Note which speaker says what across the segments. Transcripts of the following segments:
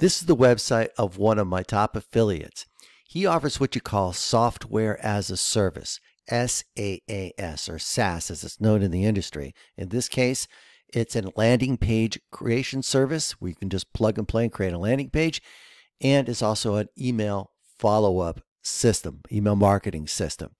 Speaker 1: This is the website of one of my top affiliates. He offers what you call software as a service, SaaS or SaaS as it's known in the industry. In this case, it's a landing page creation service where you can just plug and play and create a landing page. And it's also an email follow up system, email marketing system.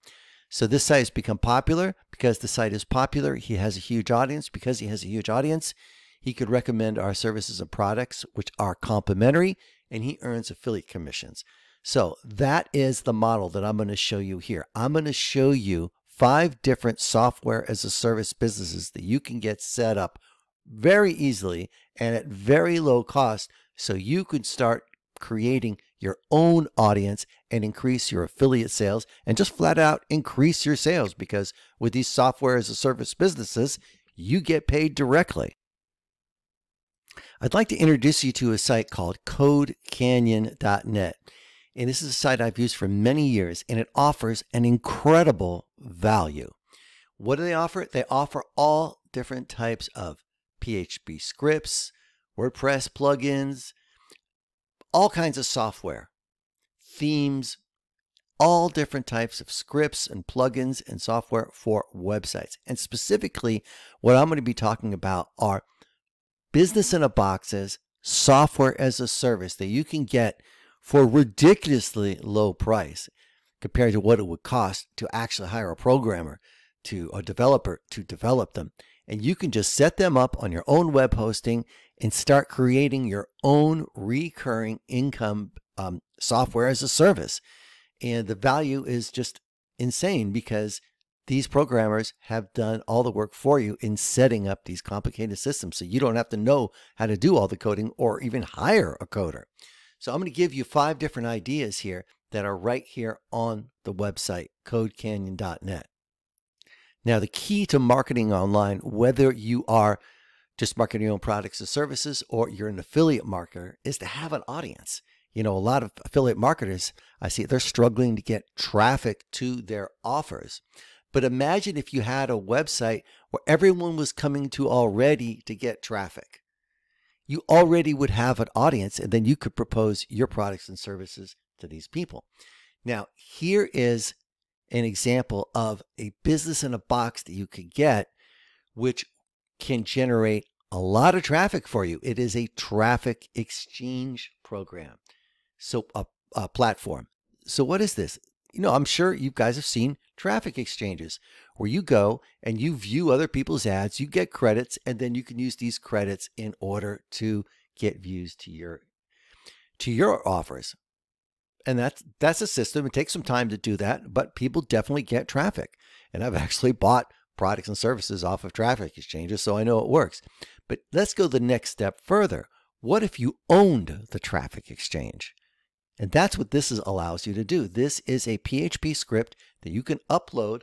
Speaker 1: So this site has become popular because the site is popular. He has a huge audience. Because he has a huge audience, he could recommend our services and products, which are complementary, and he earns affiliate commissions. So that is the model that I'm going to show you here. I'm going to show you five different software as a service businesses that you can get set up very easily and at very low cost so you can start creating your own audience and increase your affiliate sales and just flat out increase your sales because with these software as a service businesses, you get paid directly. I'd like to introduce you to a site called codecanyon.net. And this is a site I've used for many years, and it offers an incredible value. What do they offer? They offer all different types of PHP scripts, WordPress plugins, all kinds of software, themes, all different types of scripts and plugins and software for websites. And specifically, what I'm going to be talking about are business in a boxes, software as a service that you can get for ridiculously low price compared to what it would cost to actually hire a programmer to a developer to develop them. And you can just set them up on your own web hosting and start creating your own recurring income um, software as a service. And the value is just insane because these programmers have done all the work for you in setting up these complicated systems. So you don't have to know how to do all the coding or even hire a coder. So I'm going to give you five different ideas here that are right here on the website, codecanyon.net. Now, the key to marketing online, whether you are just marketing your own products and services or you're an affiliate marketer, is to have an audience. You know, a lot of affiliate marketers, I see they're struggling to get traffic to their offers. But imagine if you had a website where everyone was coming to already to get traffic. You already would have an audience, and then you could propose your products and services to these people. Now, here is an example of a business in a box that you could get, which can generate a lot of traffic for you. It is a traffic exchange program, so a, a platform. So, what is this? You know, I'm sure you guys have seen traffic exchanges where you go and you view other people's ads, you get credits, and then you can use these credits in order to get views to your to your offers. And that's that's a system. It takes some time to do that, but people definitely get traffic. And I've actually bought products and services off of traffic exchanges, so I know it works. But let's go the next step further. What if you owned the traffic exchange? And that's what this is, allows you to do. This is a PHP script that you can upload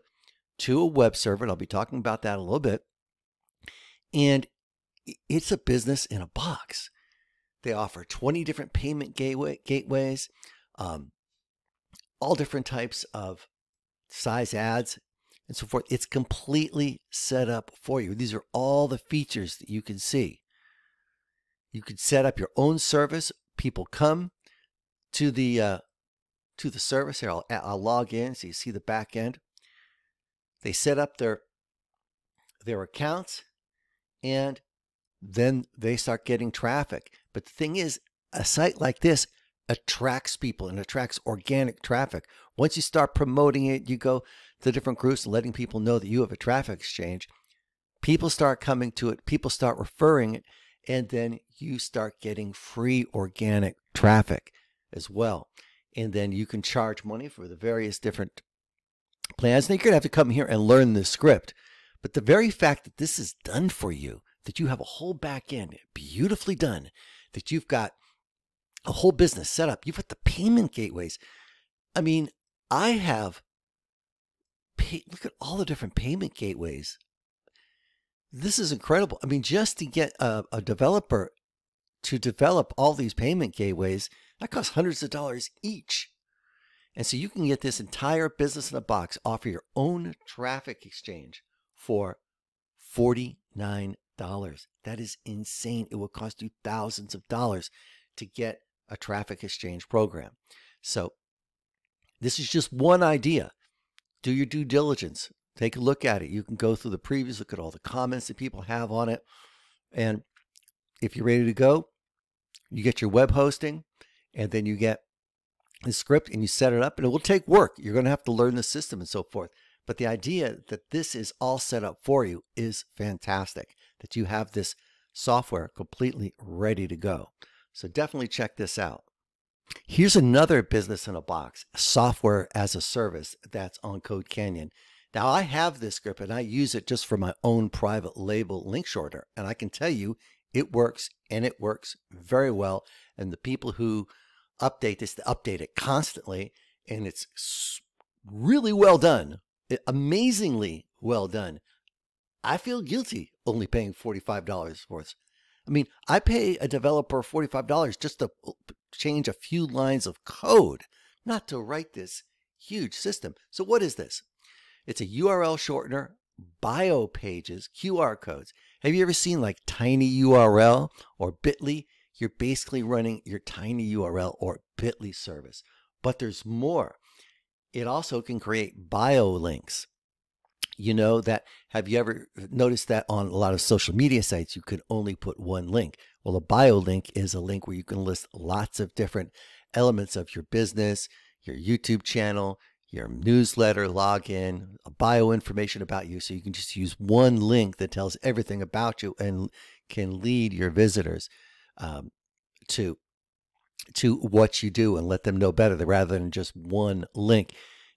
Speaker 1: to a web server. And I'll be talking about that a little bit. And it's a business in a box. They offer 20 different payment gateway, gateways, um, all different types of size ads and so forth. It's completely set up for you. These are all the features that you can see. You could set up your own service. People come to the uh, to the service here. I'll, I'll log in so you see the back end. They set up their their accounts and then they start getting traffic. But the thing is, a site like this attracts people and attracts organic traffic. Once you start promoting it, you go to different groups and letting people know that you have a traffic exchange. People start coming to it, people start referring it, and then you start getting free organic traffic as well. And then you can charge money for the various different plans. Now you're going to have to come here and learn the script. But the very fact that this is done for you, that you have a whole back end beautifully done, that you've got a whole business set up, you've got the payment gateways. I mean, I have pay, look at all the different payment gateways. This is incredible. I mean, just to get a, a developer to develop all these payment gateways, that costs hundreds of dollars each. And so you can get this entire business in a box, offer your own traffic exchange for $49. That is insane. It will cost you thousands of dollars to get a traffic exchange program. So this is just one idea. Do your due diligence. Take a look at it. You can go through the previews, look at all the comments that people have on it. And if you're ready to go, you get your web hosting and then you get the script and you set it up and it will take work. You're going to have to learn the system and so forth. But the idea that this is all set up for you is fantastic, that you have this software completely ready to go. So definitely check this out. Here's another business in a box, software as a service that's on Code Canyon. Now I have this script and I use it just for my own private label link shorter. And I can tell you it works and it works very well. And the people who update this, they update it constantly. And it's really well done, amazingly well done. I feel guilty only paying $45 for it. I mean, I pay a developer $45 just to change a few lines of code, not to write this huge system. So what is this? It's a URL shortener, bio pages, QR codes. Have you ever seen like Tiny URL or Bitly? You're basically running your Tiny URL or Bitly service. But there's more. It also can create bio links you know that have you ever noticed that on a lot of social media sites you can only put one link well a bio link is a link where you can list lots of different elements of your business your youtube channel your newsletter login bio information about you so you can just use one link that tells everything about you and can lead your visitors um, to to what you do and let them know better rather than just one link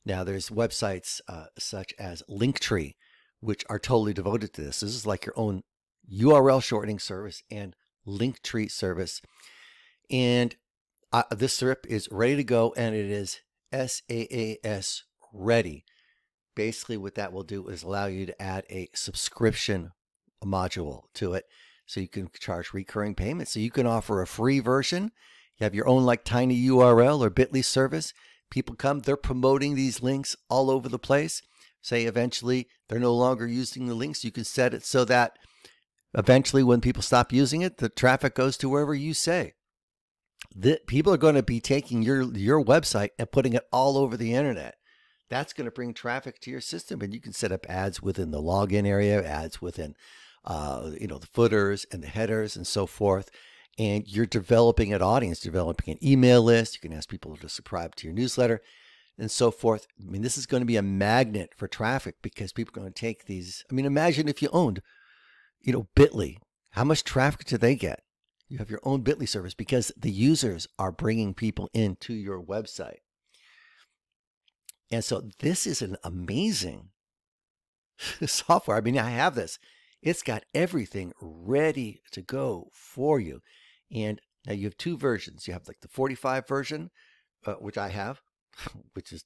Speaker 1: now, there's websites uh, such as Linktree, which are totally devoted to this. This is like your own URL shortening service and Linktree service. And uh, this script is ready to go and it is SaaS ready. Basically, what that will do is allow you to add a subscription module to it so you can charge recurring payments. So you can offer a free version. You have your own like tiny URL or bit.ly service people come, they're promoting these links all over the place. Say eventually they're no longer using the links. You can set it so that eventually when people stop using it, the traffic goes to wherever you say. The, people are going to be taking your your website and putting it all over the internet. That's going to bring traffic to your system, and you can set up ads within the login area, ads within, uh, you know, the footers and the headers and so forth and you're developing an audience, developing an email list. You can ask people to subscribe to your newsletter and so forth. I mean, this is going to be a magnet for traffic because people are going to take these. I mean, imagine if you owned, you know, Bitly. How much traffic do they get? You have your own Bitly service because the users are bringing people into your website. And so this is an amazing software. I mean, I have this. It's got everything ready to go for you. And now you have two versions. You have like the 45 version, uh, which I have, which is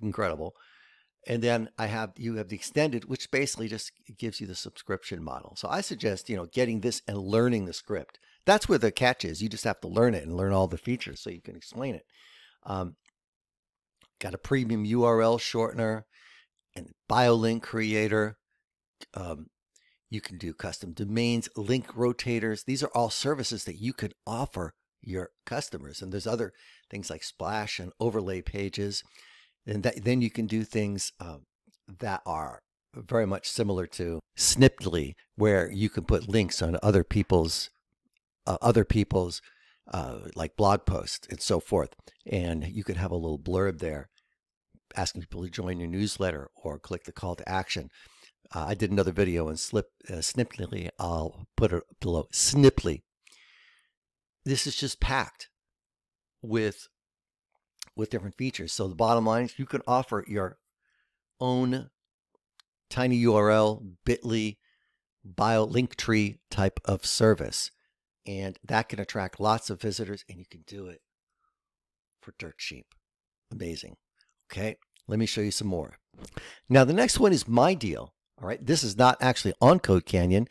Speaker 1: incredible. And then I have you have the extended, which basically just gives you the subscription model. So I suggest you know getting this and learning the script. That's where the catch is. You just have to learn it and learn all the features so you can explain it. Um, got a premium URL shortener and BioLink creator. Um, you can do custom domains, link rotators. These are all services that you can offer your customers. And there's other things like splash and overlay pages. And that, then you can do things uh, that are very much similar to Sniply, where you can put links on other people's uh, other people's uh, like blog posts and so forth. And you can have a little blurb there asking people to join your newsletter or click the call to action. Uh, I did another video on Slip uh, Sniply. I'll put it below. Sniply. This is just packed with with different features. So the bottom line is you can offer your own tiny URL, Bitly, bio link tree type of service. And that can attract lots of visitors and you can do it for dirt cheap. Amazing. Okay, let me show you some more. Now, the next one is my deal. All right, this is not actually on Code Canyon.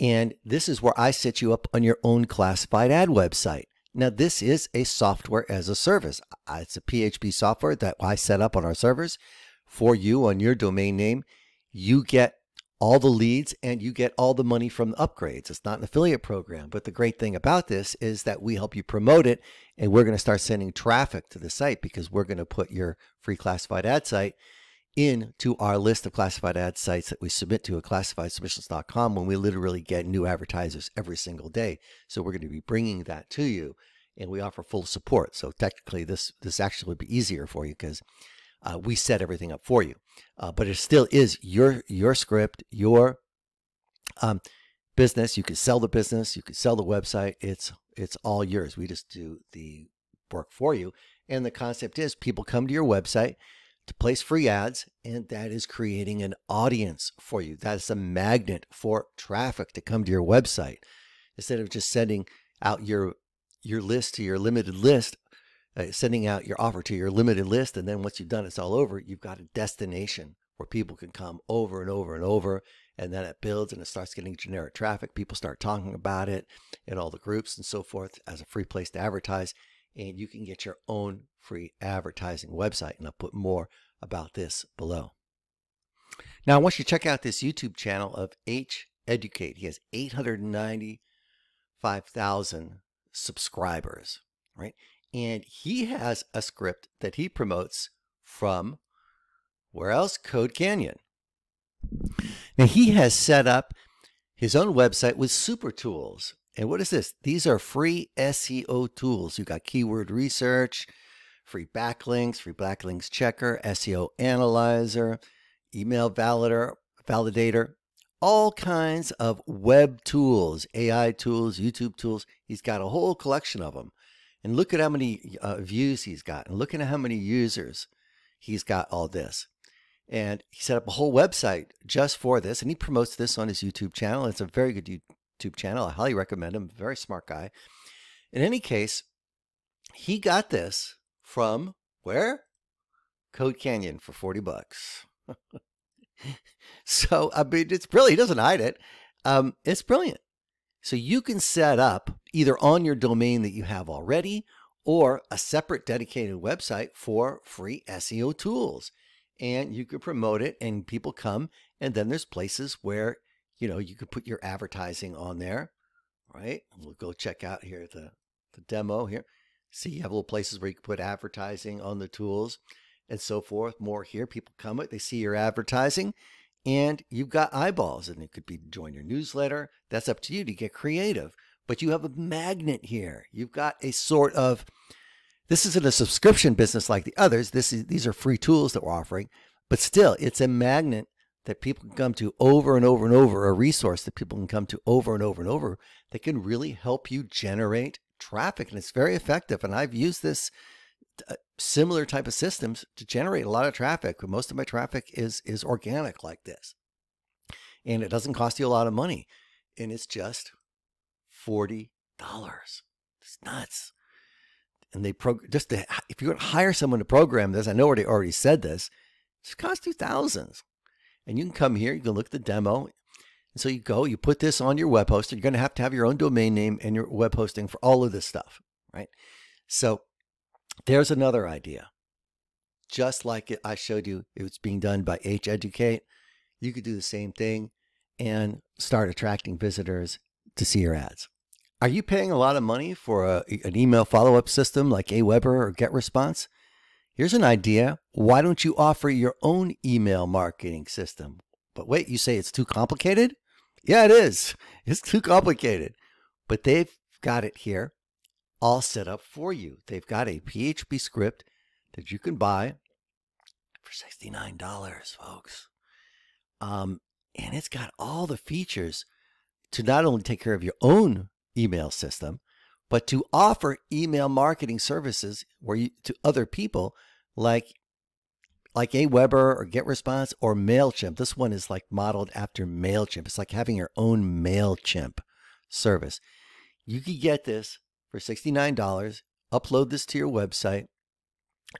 Speaker 1: And this is where I set you up on your own classified ad website. Now, this is a software as a service. It's a PHP software that I set up on our servers for you on your domain name. You get all the leads and you get all the money from the upgrades. It's not an affiliate program, but the great thing about this is that we help you promote it and we're going to start sending traffic to the site because we're going to put your free classified ad site into our list of classified ad sites that we submit to at classifiedsubmissions.com when we literally get new advertisers every single day. So we're going to be bringing that to you and we offer full support. So technically this this actually would be easier for you because uh, we set everything up for you. Uh, but it still is your your script, your um, business. You can sell the business, you can sell the website. It's it's all yours. We just do the work for you. And the concept is people come to your website to place free ads, and that is creating an audience for you. That is a magnet for traffic to come to your website. Instead of just sending out your your list to your limited list, uh, sending out your offer to your limited list, and then once you've done it's all over, you've got a destination where people can come over and over and over, and then it builds and it starts getting generic traffic. People start talking about it in all the groups and so forth as a free place to advertise and you can get your own free advertising website. And I'll put more about this below. Now, want you check out this YouTube channel of H Educate. He has 895,000 subscribers, right? And he has a script that he promotes from where else? Code Canyon. Now, he hmm. has set up his own website with super tools and what is this? These are free SEO tools. You got keyword research, free backlinks, free backlinks checker, SEO analyzer, email validator, validator, all kinds of web tools, AI tools, YouTube tools. He's got a whole collection of them. And look at how many uh, views he's got, and look at how many users he's got all this. And he set up a whole website just for this, and he promotes this on his YouTube channel. It's a very good YouTube channel. I highly recommend him. Very smart guy. In any case, he got this from where? Code Canyon for 40 bucks. so, I mean, it's brilliant. He doesn't hide it. Um, it's brilliant. So you can set up either on your domain that you have already or a separate dedicated website for free SEO tools. And you can promote it and people come. And then there's places where you know, you could put your advertising on there, right? We'll go check out here the, the demo here. See, you have little places where you can put advertising on the tools and so forth. More here. People come, they see your advertising and you've got eyeballs and it could be join your newsletter. That's up to you to get creative. But you have a magnet here. You've got a sort of, this isn't a subscription business like the others. This is, these are free tools that we're offering, but still it's a magnet that people can come to over and over and over, a resource that people can come to over and over and over that can really help you generate traffic. And it's very effective. And I've used this uh, similar type of systems to generate a lot of traffic. But Most of my traffic is is organic like this. And it doesn't cost you a lot of money. And it's just $40. It's nuts. And they pro just to, if you're to hire someone to program this, I know already already said this, it costs you thousands. And you can come here, you can look at the demo. And so you go, you put this on your web host. You're going to have to have your own domain name and your web hosting for all of this stuff, right? So there's another idea. Just like I showed you, it was being done by H Educate. You could do the same thing and start attracting visitors to see your ads. Are you paying a lot of money for a, an email follow up system like Aweber or GetResponse? Here's an idea. Why don't you offer your own email marketing system? But wait, you say it's too complicated? Yeah, it is. It's too complicated. But they've got it here all set up for you. They've got a PHP script that you can buy for $69, folks. Um, and it's got all the features to not only take care of your own email system, but to offer email marketing services where you to other people like like Aweber or GetResponse or MailChimp. This one is like modeled after MailChimp. It's like having your own MailChimp service. You could get this for $69, upload this to your website,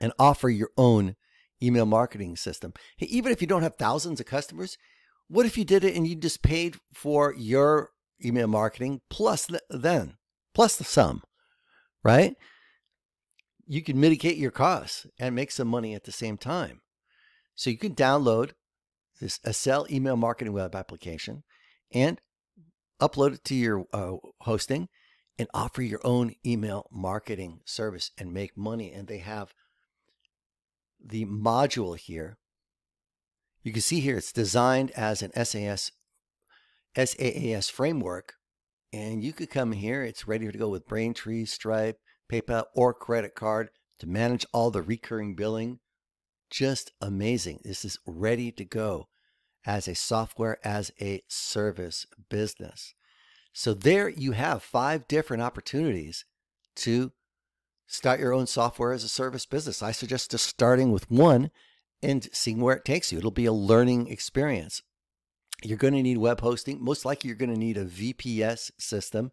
Speaker 1: and offer your own email marketing system. Hey, even if you don't have thousands of customers, what if you did it and you just paid for your email marketing plus the, then plus the sum, right? You can mitigate your costs and make some money at the same time. So you can download this Acelle email marketing web application and upload it to your uh, hosting and offer your own email marketing service and make money. And they have the module here. You can see here it's designed as an SAS SaaS framework. And you could come here. It's ready to go with Braintree, Stripe, PayPal, or credit card to manage all the recurring billing. Just amazing. This is ready to go as a software as a service business. So there you have five different opportunities to start your own software as a service business. I suggest just starting with one and seeing where it takes you. It'll be a learning experience. You're going to need web hosting. Most likely, you're going to need a VPS system,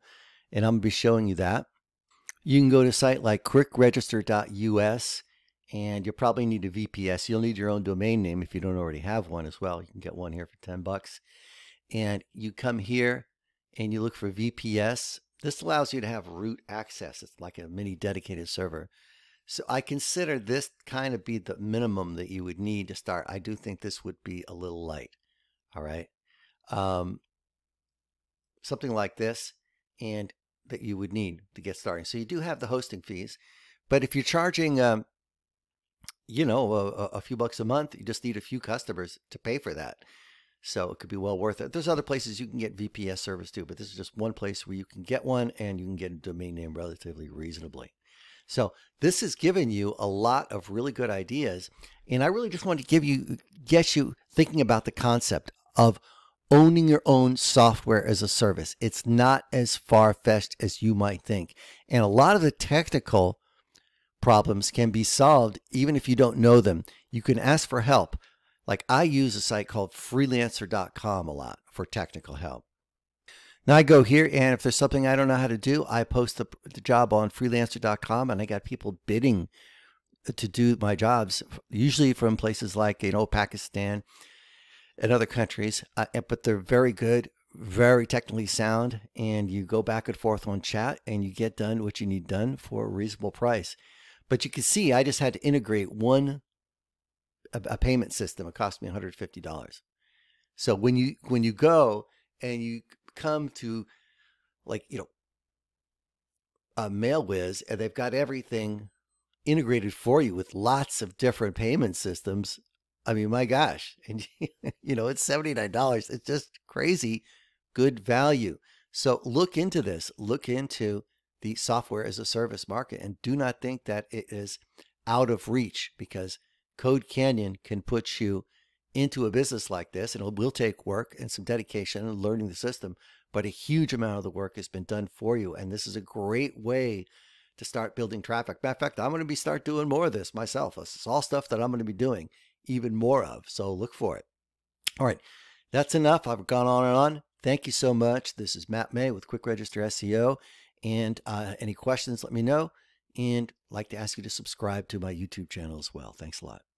Speaker 1: and I'm going to be showing you that. You can go to a site like quickregister.us, and you'll probably need a VPS. You'll need your own domain name if you don't already have one as well. You can get one here for 10 bucks. And you come here and you look for VPS. This allows you to have root access. It's like a mini dedicated server. So I consider this kind of be the minimum that you would need to start. I do think this would be a little light. All right. Um, something like this and that you would need to get started. So you do have the hosting fees, but if you're charging, um, you know, a, a few bucks a month, you just need a few customers to pay for that. So it could be well worth it. There's other places you can get VPS service too, but this is just one place where you can get one and you can get a domain name relatively reasonably. So this has given you a lot of really good ideas. And I really just want to give you, get you thinking about the concept of owning your own software as a service. It's not as far fetched as you might think. And a lot of the technical problems can be solved even if you don't know them. You can ask for help. Like I use a site called freelancer.com a lot for technical help. Now I go here, and if there's something I don't know how to do, I post the, the job on freelancer.com, and I got people bidding to do my jobs, usually from places like you know Pakistan and other countries. Uh, but they're very good, very technically sound, and you go back and forth on chat, and you get done what you need done for a reasonable price. But you can see I just had to integrate one a, a payment system. It cost me $150. So when you when you go and you come to like you know a MailWizz and they've got everything integrated for you with lots of different payment systems. I mean, my gosh, and you know it's seventy nine dollars. It's just crazy good value. So look into this. Look into the software as a service market, and do not think that it is out of reach because Code Canyon can put you into a business like this, and it will take work and some dedication and learning the system, but a huge amount of the work has been done for you. And this is a great way to start building traffic. Matter of fact, I'm going to be start doing more of this myself. This is all stuff that I'm going to be doing even more of. So look for it. All right. That's enough. I've gone on and on. Thank you so much. This is Matt May with Quick Register SEO. And uh, any questions, let me know. And I'd like to ask you to subscribe to my YouTube channel as well. Thanks a lot.